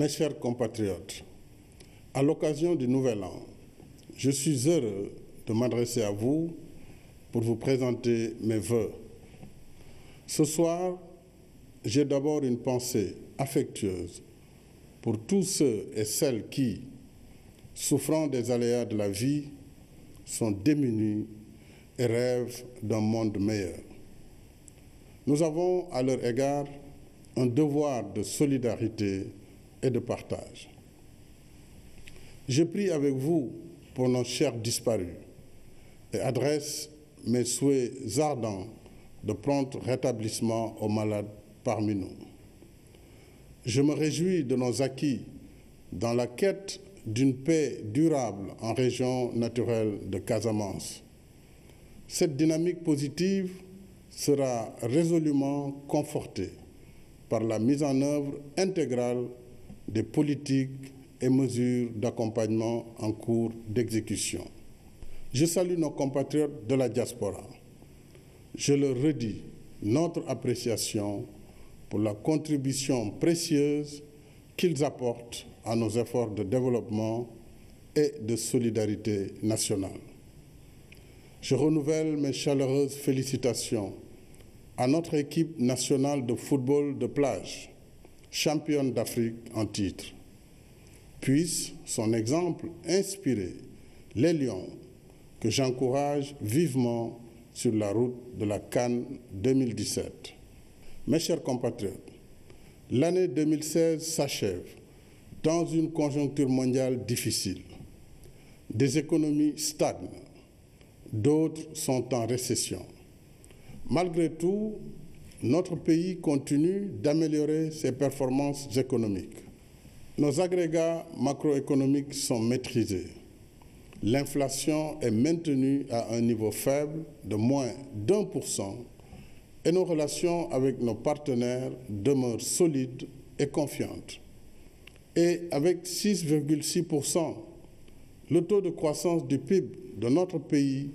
Mes chers compatriotes, à l'occasion du Nouvel An, je suis heureux de m'adresser à vous pour vous présenter mes voeux. Ce soir, j'ai d'abord une pensée affectueuse pour tous ceux et celles qui, souffrant des aléas de la vie, sont démunis et rêvent d'un monde meilleur. Nous avons à leur égard un devoir de solidarité et de partage. Je prie avec vous pour nos chers disparus et adresse mes souhaits ardents de prompt rétablissement aux malades parmi nous. Je me réjouis de nos acquis dans la quête d'une paix durable en région naturelle de Casamance. Cette dynamique positive sera résolument confortée par la mise en œuvre intégrale des politiques et mesures d'accompagnement en cours d'exécution. Je salue nos compatriotes de la diaspora. Je leur redis notre appréciation pour la contribution précieuse qu'ils apportent à nos efforts de développement et de solidarité nationale. Je renouvelle mes chaleureuses félicitations à notre équipe nationale de football de plage, championne d'Afrique en titre. Puisse son exemple inspirer les Lions que j'encourage vivement sur la route de la Cannes 2017. Mes chers compatriotes, l'année 2016 s'achève dans une conjoncture mondiale difficile. Des économies stagnent, d'autres sont en récession. Malgré tout, notre pays continue d'améliorer ses performances économiques. Nos agrégats macroéconomiques sont maîtrisés. L'inflation est maintenue à un niveau faible de moins d'un pour cent et nos relations avec nos partenaires demeurent solides et confiantes. Et avec 6,6%, le taux de croissance du PIB de notre pays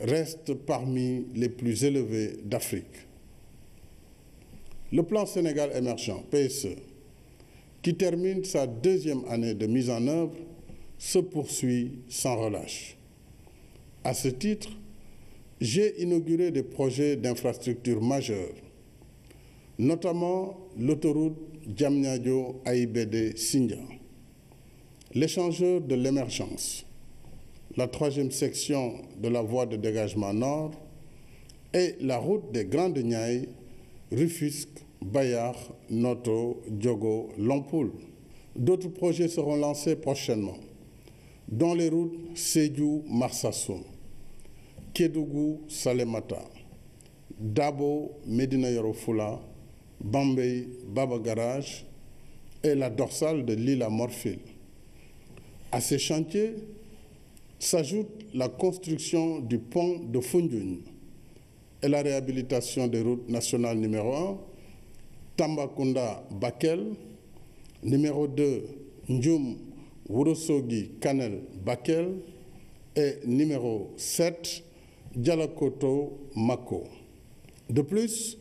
reste parmi les plus élevés d'Afrique. Le plan Sénégal émergent, PSE, qui termine sa deuxième année de mise en œuvre, se poursuit sans relâche. À ce titre, j'ai inauguré des projets d'infrastructures majeurs, notamment l'autoroute Djamnyadjo AIBD Sindia, l'échangeur de l'émergence, la troisième section de la voie de dégagement nord et la route des Grandes Niayes, Rufisque, Bayard, Noto, Diogo, Lampoul. D'autres projets seront lancés prochainement, dont les routes Sédiou-Marsassoum, Kédougou, Salemata, Dabo, Medina Yorofula, Bambay, Baba et la dorsale de l'île à Morphile. À ces chantiers s'ajoute la construction du pont de Fundjoun et la réhabilitation des routes nationales numéro 1, Tambakunda-Bakel, numéro 2, Ndjoum, Wurosogi, Kanel, Bakel et numéro 7, Dialakoto, Mako. De plus,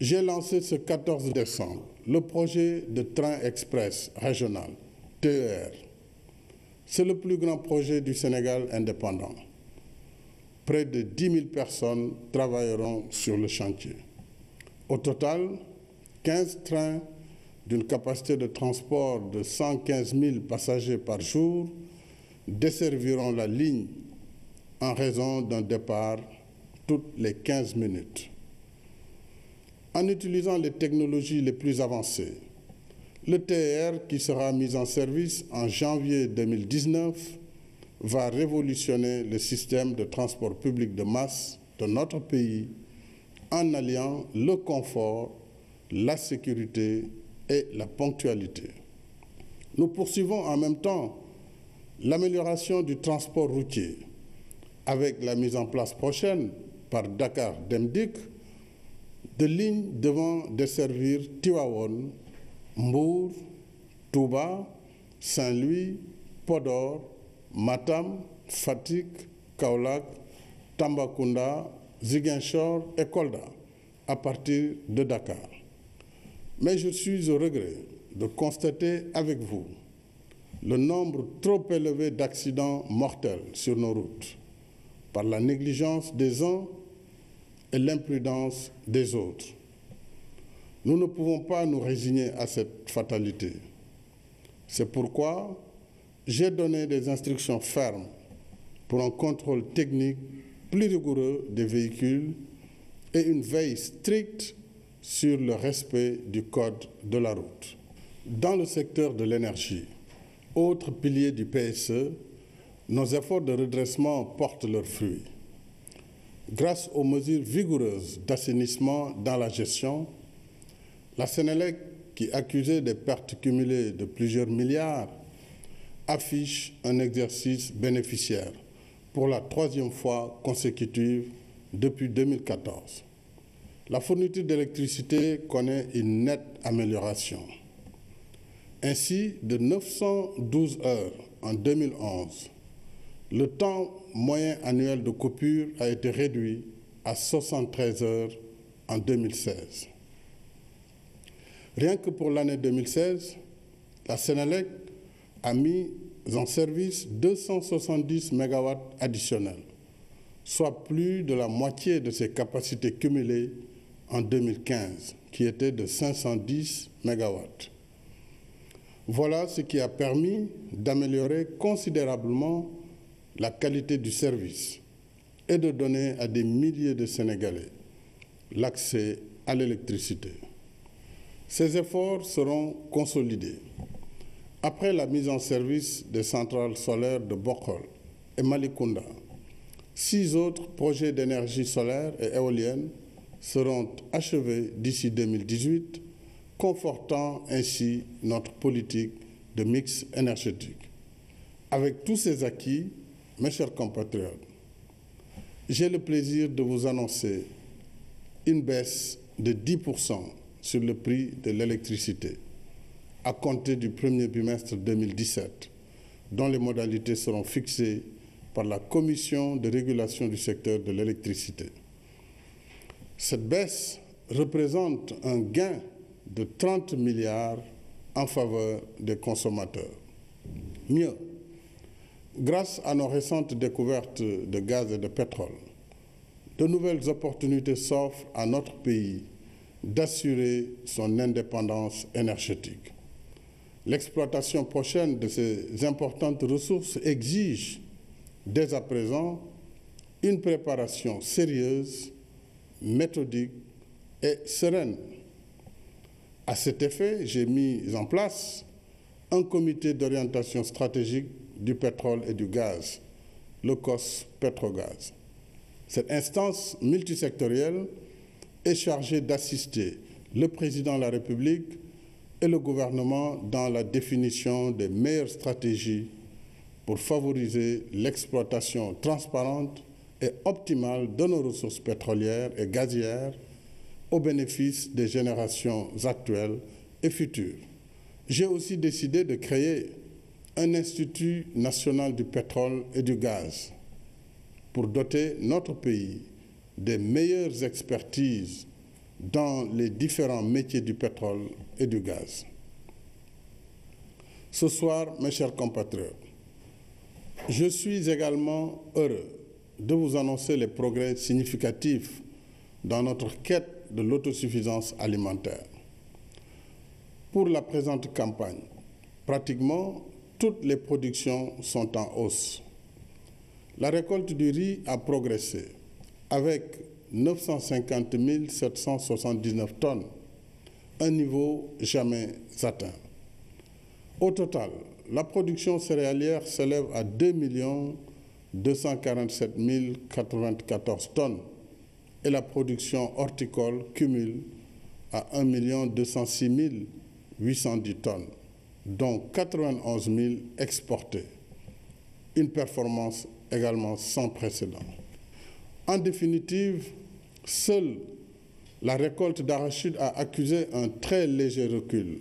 j'ai lancé ce 14 décembre le projet de train express régional, TER. C'est le plus grand projet du Sénégal indépendant. Près de 10 000 personnes travailleront sur le chantier. Au total, 15 trains d'une capacité de transport de 115 000 passagers par jour desserviront la ligne en raison d'un départ toutes les 15 minutes. En utilisant les technologies les plus avancées, le TR qui sera mis en service en janvier 2019 va révolutionner le système de transport public de masse de notre pays en alliant le confort, la sécurité et la ponctualité. Nous poursuivons en même temps l'amélioration du transport routier avec la mise en place prochaine par Dakar Demdik de lignes devant desservir Tiwawon, Mbour, Touba, Saint-Louis, Podor, Matam, Fatik, Kaolack, Tambacounda, Ziguinchor et Kolda à partir de Dakar. Mais je suis au regret de constater avec vous le nombre trop élevé d'accidents mortels sur nos routes par la négligence des uns et l'imprudence des autres. Nous ne pouvons pas nous résigner à cette fatalité. C'est pourquoi j'ai donné des instructions fermes pour un contrôle technique plus rigoureux des véhicules et une veille stricte sur le respect du code de la route. Dans le secteur de l'énergie, autre pilier du PSE, nos efforts de redressement portent leurs fruits. Grâce aux mesures vigoureuses d'assainissement dans la gestion, la Sénélec, qui accusait des pertes cumulées de plusieurs milliards, affiche un exercice bénéficiaire pour la troisième fois consécutive depuis 2014. La fourniture d'électricité connaît une nette amélioration. Ainsi, de 912 heures en 2011, le temps moyen annuel de coupure a été réduit à 73 heures en 2016. Rien que pour l'année 2016, la Sénélec a mis en service 270 MW additionnels, soit plus de la moitié de ses capacités cumulées en 2015, qui étaient de 510 MW. Voilà ce qui a permis d'améliorer considérablement la qualité du service et de donner à des milliers de Sénégalais l'accès à l'électricité. Ces efforts seront consolidés. Après la mise en service des centrales solaires de Bokol et Malikunda, six autres projets d'énergie solaire et éolienne seront achevés d'ici 2018, confortant ainsi notre politique de mix énergétique. Avec tous ces acquis, mes chers compatriotes, j'ai le plaisir de vous annoncer une baisse de 10% sur le prix de l'électricité à compter du premier bimestre 2017, dont les modalités seront fixées par la Commission de régulation du secteur de l'électricité. Cette baisse représente un gain de 30 milliards en faveur des consommateurs. Mieux, grâce à nos récentes découvertes de gaz et de pétrole, de nouvelles opportunités s'offrent à notre pays d'assurer son indépendance énergétique. L'exploitation prochaine de ces importantes ressources exige dès à présent une préparation sérieuse, méthodique et sereine. À cet effet, j'ai mis en place un comité d'orientation stratégique du pétrole et du gaz, le COS Petrogaz. Cette instance multisectorielle est chargée d'assister le président de la République et le gouvernement dans la définition des meilleures stratégies pour favoriser l'exploitation transparente et optimale de nos ressources pétrolières et gazières au bénéfice des générations actuelles et futures. J'ai aussi décidé de créer un Institut national du pétrole et du gaz pour doter notre pays des meilleures expertises dans les différents métiers du pétrole et du gaz. Ce soir, mes chers compatriotes, je suis également heureux de vous annoncer les progrès significatifs dans notre quête de l'autosuffisance alimentaire. Pour la présente campagne, pratiquement toutes les productions sont en hausse. La récolte du riz a progressé avec 950 779 tonnes, un niveau jamais atteint. Au total, la production céréalière s'élève à 2 247 094 tonnes et la production horticole cumule à 1 206 810 tonnes, dont 91 000 exportées. Une performance également sans précédent. En définitive, seule la récolte d'arachide a accusé un très léger recul,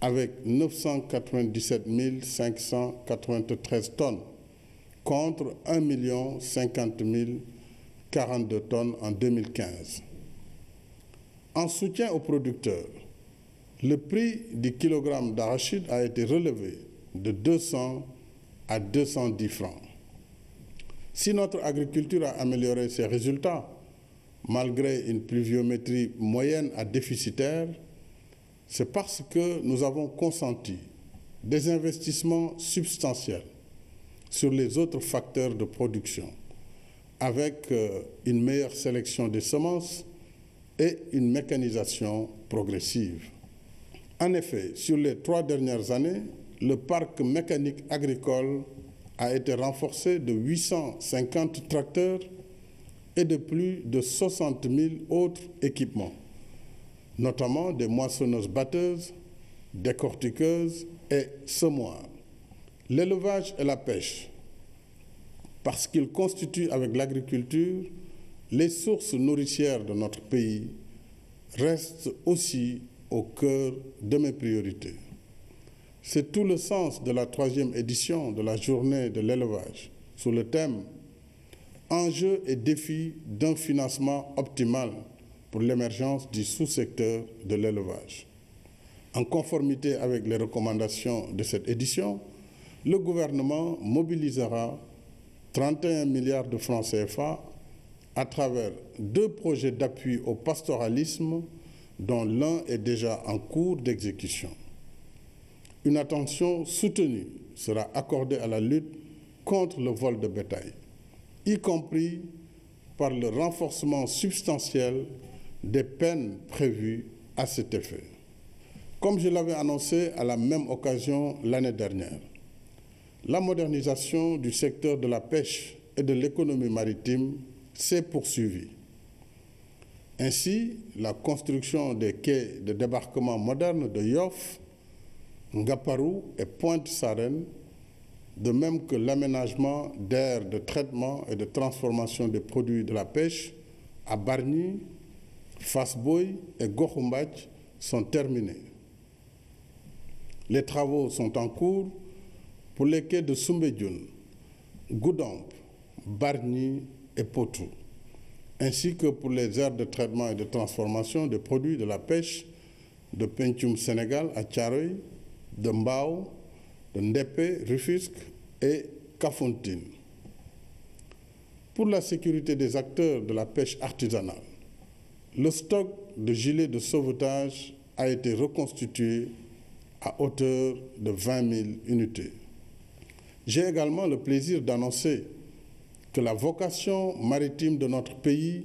avec 997 593 tonnes contre 1 50 42 tonnes en 2015. En soutien aux producteurs, le prix du kilogramme d'arachide a été relevé de 200 à 210 francs. Si notre agriculture a amélioré ses résultats, malgré une pluviométrie moyenne à déficitaire, c'est parce que nous avons consenti des investissements substantiels sur les autres facteurs de production, avec euh, une meilleure sélection des semences et une mécanisation progressive. En effet, sur les trois dernières années, le parc mécanique agricole a été renforcé de 850 tracteurs et de plus de 60 000 autres équipements, notamment des moissonneuses batteuses, décortiqueuses et semoirs. L'élevage et la pêche, parce qu'ils constituent avec l'agriculture les sources nourricières de notre pays, restent aussi au cœur de mes priorités. C'est tout le sens de la troisième édition de la journée de l'élevage sous le thème Enjeux et défis d'un financement optimal pour l'émergence du sous-secteur de l'élevage. En conformité avec les recommandations de cette édition, le gouvernement mobilisera 31 milliards de francs CFA à travers deux projets d'appui au pastoralisme dont l'un est déjà en cours d'exécution. Une attention soutenue sera accordée à la lutte contre le vol de bétail, y compris par le renforcement substantiel des peines prévues à cet effet. Comme je l'avais annoncé à la même occasion l'année dernière, la modernisation du secteur de la pêche et de l'économie maritime s'est poursuivie. Ainsi, la construction des quais de débarquement modernes de Yoff, Ngaparou et Pointe-Sarène, de même que l'aménagement d'aires de traitement et de transformation des produits de la pêche à Bargny, Fasboy et Gohumbach sont terminés. Les travaux sont en cours pour les quais de Soumbédioune, Goudamp, Bargny et Potou ainsi que pour les aires de traitement et de transformation des produits de la pêche de Pentium Sénégal à Tcharoy, de Mbao, de Rufusque et Cafontine. Pour la sécurité des acteurs de la pêche artisanale, le stock de gilets de sauvetage a été reconstitué à hauteur de 20 000 unités. J'ai également le plaisir d'annoncer que la vocation maritime de notre pays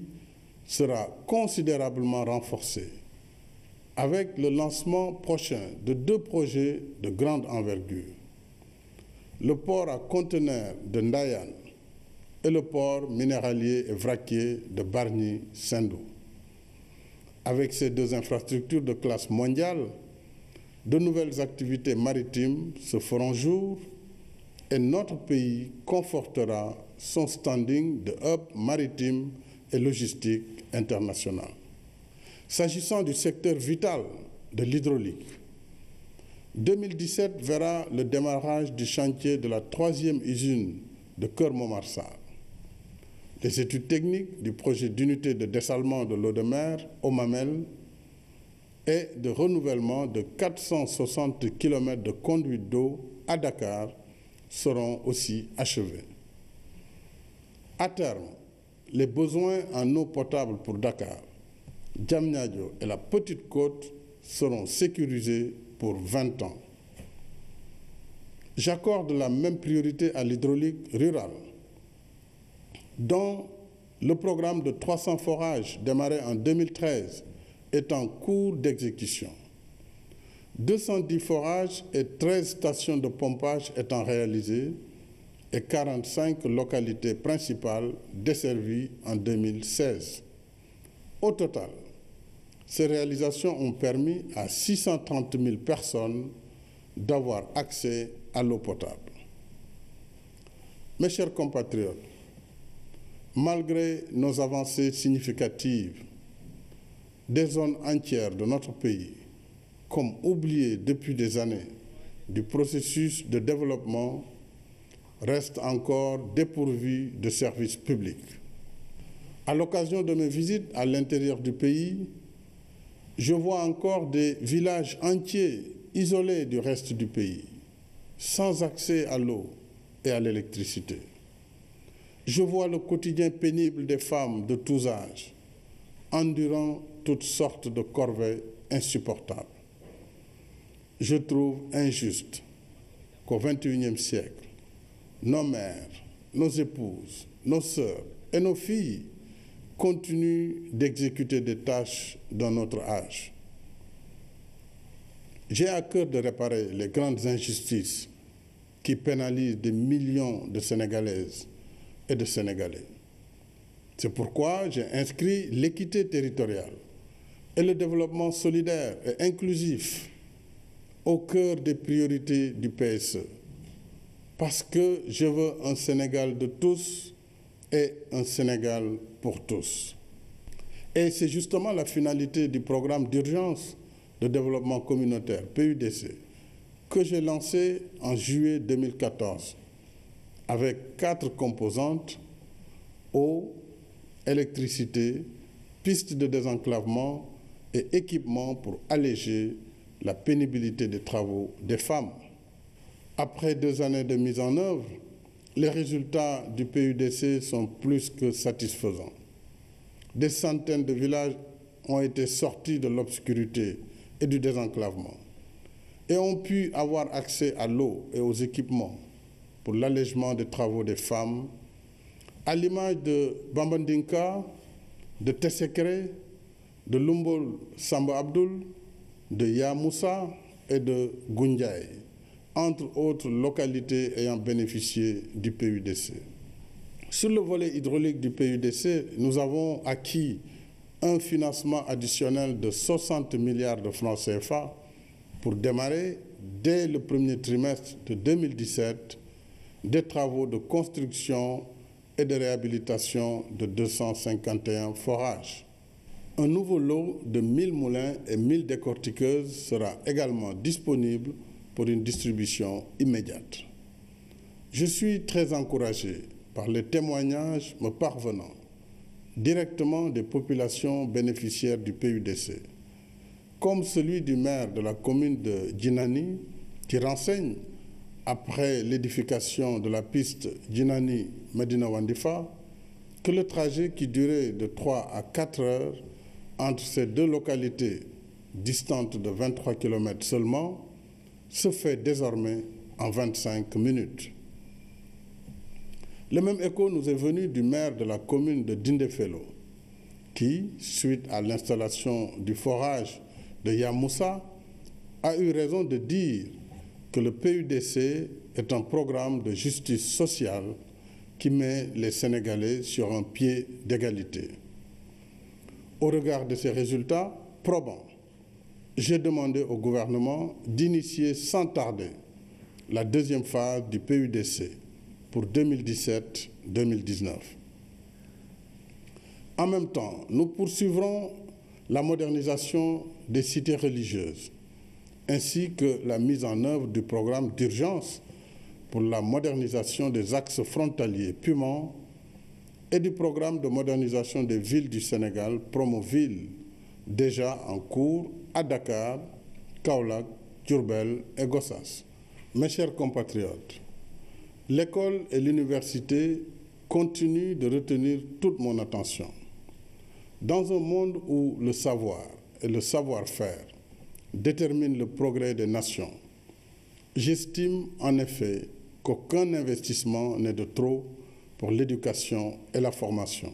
sera considérablement renforcée avec le lancement prochain de deux projets de grande envergure. Le port à conteneurs de Ndayan et le port minéralier et vraquier de Bargny-Sendou. Avec ces deux infrastructures de classe mondiale, de nouvelles activités maritimes se feront jour et notre pays confortera son standing de hub maritime et logistique international. S'agissant du secteur vital de l'hydraulique, 2017 verra le démarrage du chantier de la troisième usine de Cœur-Montmarsan. Les études techniques du projet d'unité de dessalement de l'eau de mer au Mamel et de renouvellement de 460 km de conduite d'eau à Dakar seront aussi achevées. À terme, les besoins en eau potable pour Dakar, Djamnyadjo et la Petite Côte seront sécurisés pour 20 ans. J'accorde la même priorité à l'hydraulique rurale, dont le programme de 300 forages démarré en 2013 est en cours d'exécution. 210 forages et 13 stations de pompage étant réalisées et 45 localités principales desservies en 2016. Au total, ces réalisations ont permis à 630 000 personnes d'avoir accès à l'eau potable. Mes chers compatriotes, malgré nos avancées significatives, des zones entières de notre pays, comme oubliées depuis des années du processus de développement reste encore dépourvu de services publics. À l'occasion de mes visites à l'intérieur du pays, Je vois encore des villages entiers isolés du reste du pays, sans accès à l'eau et à l'électricité. Je vois le quotidien pénible des femmes de tous âges, endurant toutes sortes de corvées insupportables. Je trouve injuste qu'au XXIe siècle, nos mères, nos épouses, nos sœurs et nos filles continuent d'exécuter des tâches dans notre âge. J'ai à cœur de réparer les grandes injustices qui pénalisent des millions de Sénégalaises et de Sénégalais. C'est pourquoi j'ai inscrit l'équité territoriale et le développement solidaire et inclusif au cœur des priorités du PSE. Parce que je veux un Sénégal de tous et un Sénégal pour tous. Et c'est justement la finalité du programme d'urgence de développement communautaire, PUDC, que j'ai lancé en juillet 2014 avec quatre composantes eau, électricité, pistes de désenclavement et équipements pour alléger la pénibilité des travaux des femmes. Après deux années de mise en œuvre, les résultats du PUDC sont plus que satisfaisants. Des centaines de villages ont été sortis de l'obscurité et du désenclavement et ont pu avoir accès à l'eau et aux équipements pour l'allègement des travaux des femmes, à l'image de Bambandinka, de Tessekre, de Lumbol Samba Abdul, de Yamoussa et de Gundjaï, entre autres localités ayant bénéficié du PUDC. Sur le volet hydraulique du PUDC, nous avons acquis un financement additionnel de 60 milliards de francs CFA pour démarrer dès le premier trimestre de 2017 des travaux de construction et de réhabilitation de 251 forages. Un nouveau lot de 1000 moulins et 1000 décortiqueuses sera également disponible pour une distribution immédiate. Je suis très encouragé par les témoignages me parvenant directement des populations bénéficiaires du PUDC, comme celui du maire de la commune de Djinani qui renseigne après l'édification de la piste Djinani-Medina Wandifa, que le trajet qui durait de 3 à 4 heures entre ces deux localités distantes de 23 km seulement se fait désormais en 25 minutes. Le même écho nous est venu du maire de la commune de Dindefelo, qui, suite à l'installation du forage de Yamoussa, a eu raison de dire que le PUDC est un programme de justice sociale qui met les Sénégalais sur un pied d'égalité. Au regard de ces résultats probants, j'ai demandé au gouvernement d'initier sans tarder la deuxième phase du PUDC pour 2017-2019. En même temps, nous poursuivrons la modernisation des cités religieuses ainsi que la mise en œuvre du programme d'urgence pour la modernisation des axes frontaliers Pumont et du programme de modernisation des villes du Sénégal, Promoville, déjà en cours à Dakar, Kaolack, Djurbel et Gossas. Mes chers compatriotes, l'école et l'université continuent de retenir toute mon attention. Dans un monde où le savoir et le savoir-faire déterminent le progrès des nations, j'estime en effet qu'aucun investissement n'est de trop pour l'éducation et la formation.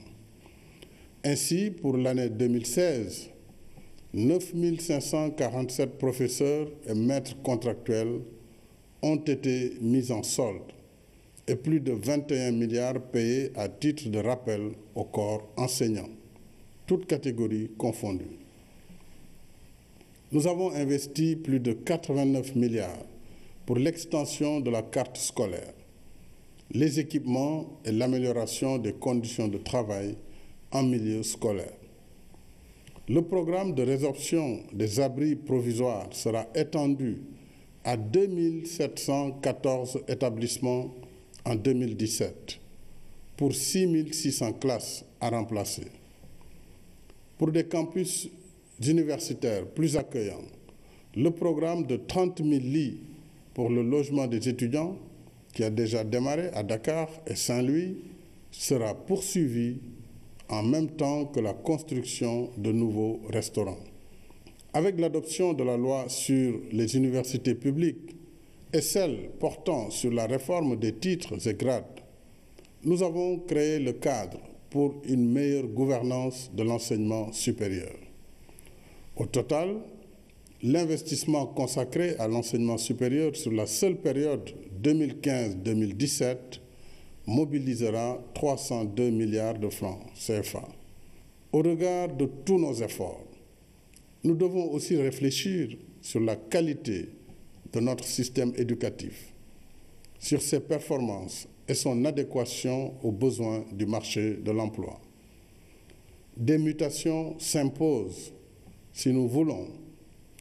Ainsi, pour l'année 2016, 9 547 professeurs et maîtres contractuels ont été mis en solde et plus de 21 milliards payés à titre de rappel au corps enseignant, toutes catégories confondues. Nous avons investi plus de 89 milliards pour l'extension de la carte scolaire, les équipements et l'amélioration des conditions de travail en milieu scolaire. Le programme de résorption des abris provisoires sera étendu à 2714 établissements en 2017 pour 6600 classes à remplacer. Pour des campus universitaires plus accueillants, le programme de 30 000 lits pour le logement des étudiants, qui a déjà démarré à Dakar et Saint-Louis, sera poursuivi en même temps que la construction de nouveaux restaurants. Avec l'adoption de la loi sur les universités publiques et celle portant sur la réforme des titres et grades, nous avons créé le cadre pour une meilleure gouvernance de l'enseignement supérieur. Au total, l'investissement consacré à l'enseignement supérieur sur la seule période 2015-2017 mobilisera 302 milliards de francs CFA. Au regard de tous nos efforts, nous devons aussi réfléchir sur la qualité de notre système éducatif, sur ses performances et son adéquation aux besoins du marché de l'emploi. Des mutations s'imposent si nous voulons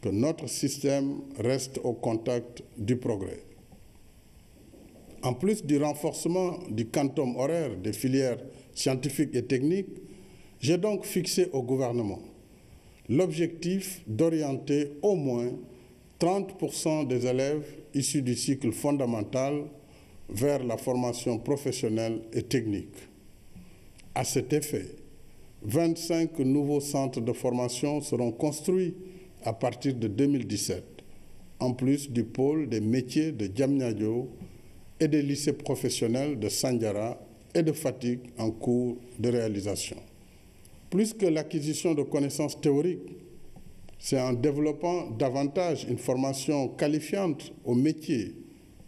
que notre système reste au contact du progrès. En plus du renforcement du quantum horaire des filières scientifiques et techniques, j'ai donc fixé au gouvernement l'objectif d'orienter au moins 30% des élèves issus du cycle fondamental vers la formation professionnelle et technique. À cet effet, 25 nouveaux centres de formation seront construits à partir de 2017, en plus du pôle des métiers de Djamnyadjo et des lycées professionnels de Sandiara et de Fatigue en cours de réalisation. Plus que l'acquisition de connaissances théoriques, c'est en développant davantage une formation qualifiante aux métiers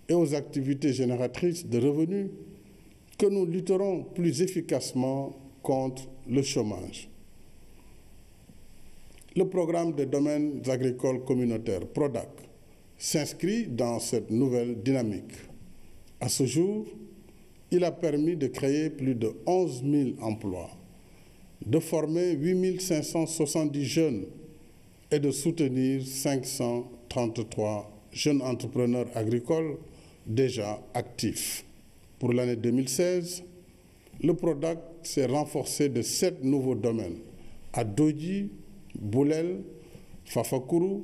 et aux activités génératrices de revenus que nous lutterons plus efficacement contre le chômage. Le programme des domaines agricoles communautaires, PRODAC, s'inscrit dans cette nouvelle dynamique. À ce jour, il a permis de créer plus de 11 000 emplois, de former 8 570 jeunes et de soutenir 533 jeunes entrepreneurs agricoles déjà actifs. Pour l'année 2016, le PRODAC s'est renforcé de sept nouveaux domaines à Doji, Boulel, Fafakuru,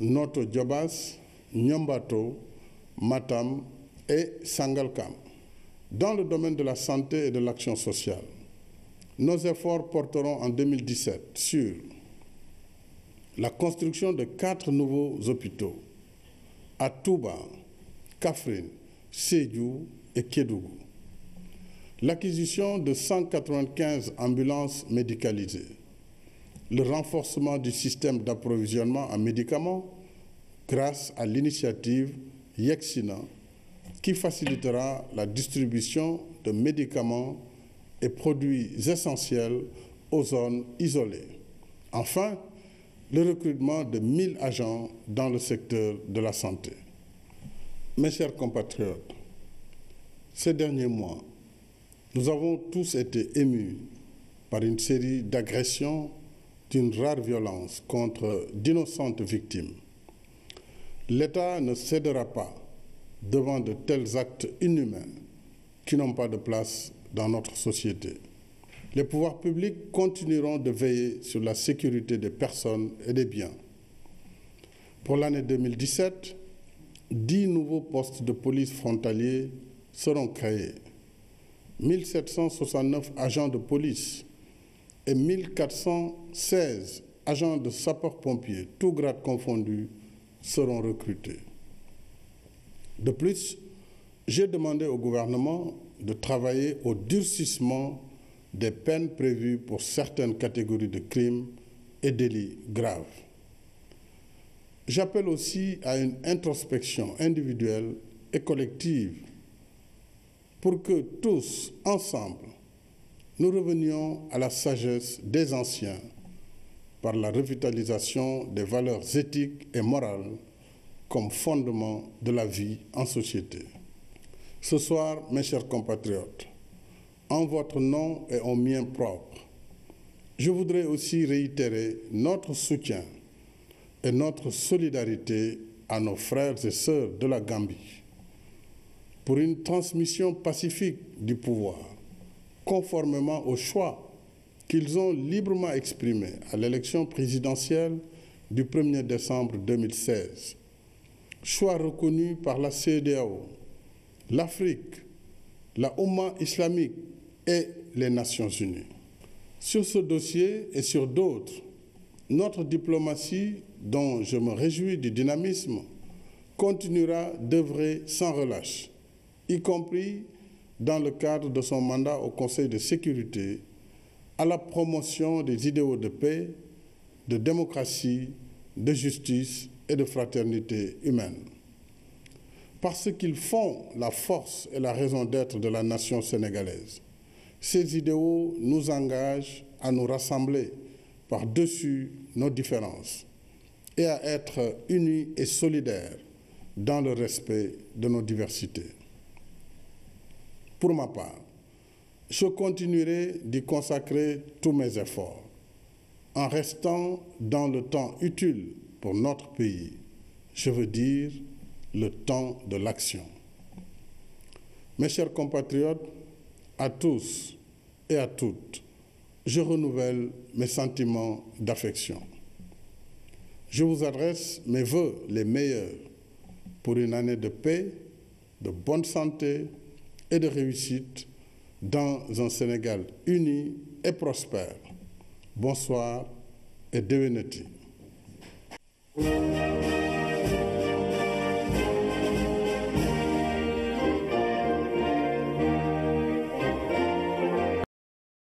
Noto Djobas, Nyambato, Matam et Sangalkam. Dans le domaine de la santé et de l'action sociale, nos efforts porteront en 2017 sur la construction de quatre nouveaux hôpitaux à Touba, Kafrine, Seyou et Kédougou. L'acquisition de 195 ambulances médicalisées. Le renforcement du système d'approvisionnement en médicaments grâce à l'initiative Yexina qui facilitera la distribution de médicaments et produits essentiels aux zones isolées. Enfin, le recrutement de 1000 agents dans le secteur de la santé. Mes chers compatriotes, ces derniers mois, nous avons tous été émus par une série d'agressions d'une rare violence contre d'innocentes victimes. L'État ne cédera pas devant de tels actes inhumains qui n'ont pas de place dans notre société. Les pouvoirs publics continueront de veiller sur la sécurité des personnes et des biens. Pour l'année 2017, 10 nouveaux postes de police frontaliers seront créés. 1769 agents de police et 1416 agents de sapeurs-pompiers, tous grades confondus, seront recrutés. De plus, j'ai demandé au gouvernement de travailler au durcissement des peines prévues pour certaines catégories de crimes et délits graves. J'appelle aussi à une introspection individuelle et collective pour que tous, ensemble, nous revenions à la sagesse des anciens par la revitalisation des valeurs éthiques et morales comme fondement de la vie en société. Ce soir, mes chers compatriotes, en votre nom et en mien propre, je voudrais aussi réitérer notre soutien et notre solidarité à nos frères et sœurs de la Gambie pour une transmission pacifique du pouvoir, conformément au choix qu'ils ont librement exprimé à l'élection présidentielle du 1er décembre 2016, choix reconnu par la CEDEAO, l'Afrique, la Oumma islamique et les Nations Unies. Sur ce dossier et sur d'autres, notre diplomatie, dont je me réjouis du dynamisme, continuera d'œuvrer sans relâche, y compris dans le cadre de son mandat au Conseil de sécurité, à la promotion des idéaux de paix, de démocratie, de justice et de fraternité humaine. Parce qu'ils font la force et la raison d'être de la nation sénégalaise. Ces idéaux nous engagent à nous rassembler par-dessus nos différences et à être unis et solidaires dans le respect de nos diversités. Pour ma part, je continuerai d'y consacrer tous mes efforts en restant dans le temps utile pour notre pays, je veux dire le temps de l'action. Mes chers compatriotes, à tous et à toutes, je renouvelle mes sentiments d'affection. Je vous adresse mes voeux les meilleurs pour une année de paix, de bonne santé et de réussite dans un Sénégal uni et prospère. Bonsoir et devenez